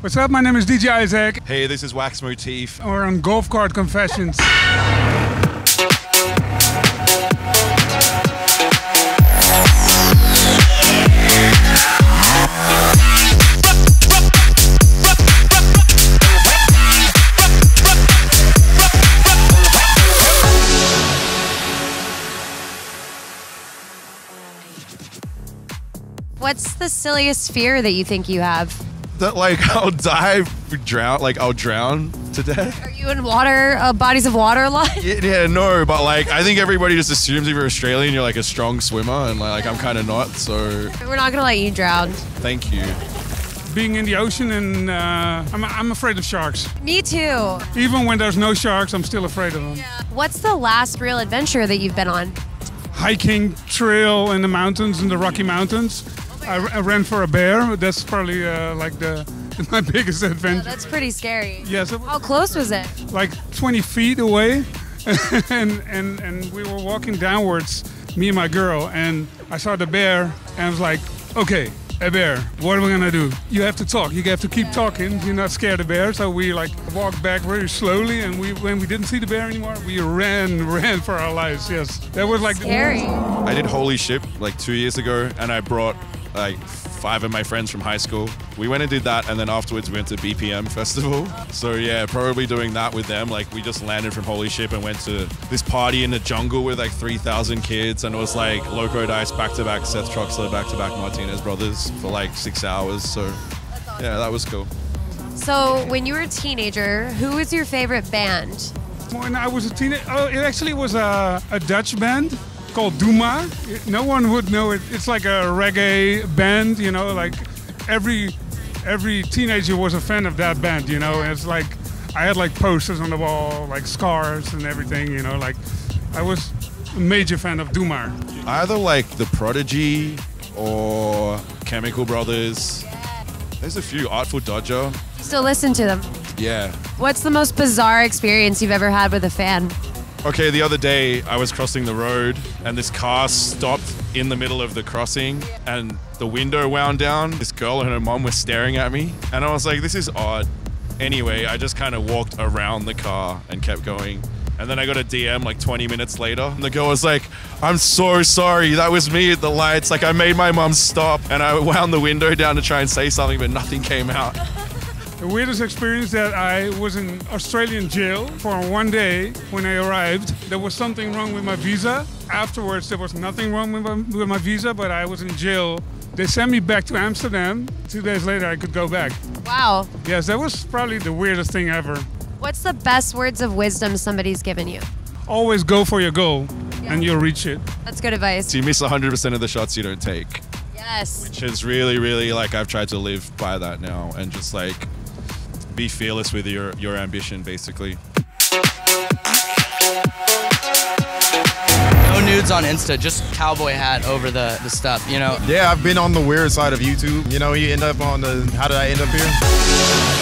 What's up? My name is DJ Isaac. Hey, this is Wax Motif. We're on Golf Cart Confessions. What's the silliest fear that you think you have? That like I'll die, drown, like I'll drown to death. Are you in water, uh, bodies of water a lot? Yeah, yeah, no, but like I think everybody just assumes if you're Australian, you're like a strong swimmer, and like I'm kind of not. So We're not gonna let you drown. thank you. Being in the ocean and uh, I'm, I'm afraid of sharks. Me too. Even when there's no sharks, I'm still afraid of them. What's the last real adventure that you've been on? Hiking trail in the mountains, in the Rocky Mountains. I, I ran for a bear. That's probably uh, like the my biggest adventure. That's pretty scary. yes, it How close was it? like 20 feet away, and and and we were walking downwards, me and my girl, and I saw the bear, and I was like, okay. A bear. What are we gonna do? You have to talk. You have to keep talking. You're not scared of bears. So we like walked back very slowly, and we when we didn't see the bear anymore, we ran, ran for our lives. Yes, that was like the- Scary. I did Holy Ship like two years ago, and I brought like five of my friends from high school. We went and did that, and then afterwards we went to BPM Festival. So yeah, probably doing that with them. Like we just landed from Holy Ship and went to this party in the jungle with like 3,000 kids, and it was like Loco Dice back to back, Seth Troxler back to back, Martinez Brothers for like six hours. So yeah, that was cool. So, when you were a teenager, who was your favorite band? When I was a teenager, oh, uh, it actually was a, a Dutch band called Doe Maar. No one would know it. It's like a reggae band, you know, like every every teenager was a fan of that band, you know. And it's like I had like posters on the wall, like scars and everything, you know. Like I was a major fan of Doe Maar. Either like The Prodigy or Chemical Brothers. There's a few Artful Dodger. Still listen to them. Yeah. What's the most bizarre experience you've ever had with a fan? Okay, the other day I was crossing the road and this car stopped in the middle of the crossing and the window wound down. This girl and her mom were staring at me and I was like, this is odd. Anyway, I just kind of walked around the car and kept going. And then I got a DM like 20 minutes later, and the girl was like, I'm so sorry, that was me at the lights. Like, I made my mom stop, and I wound the window down to try and say something, but nothing came out. The weirdest experience that I was in Australian jail for one day when I arrived. There was something wrong with my visa. Afterwards, there was nothing wrong with my, with my visa, but I was in jail. They sent me back to Amsterdam. Two days later, I could go back. Wow. Yes, that was probably the weirdest thing ever. What's the best words of wisdom somebody's given you? Always go for your goal, and you'll reach it. That's good advice. So you miss 100% of the shots you don't take. Yes. which is really really like i've tried to live by that now and just like be fearless with your your ambition basically No nudes on Insta, just cowboy hat over the, the stuff, you know? Yeah, I've been on the weird side of YouTube. You know, you end up on the how did I end up here?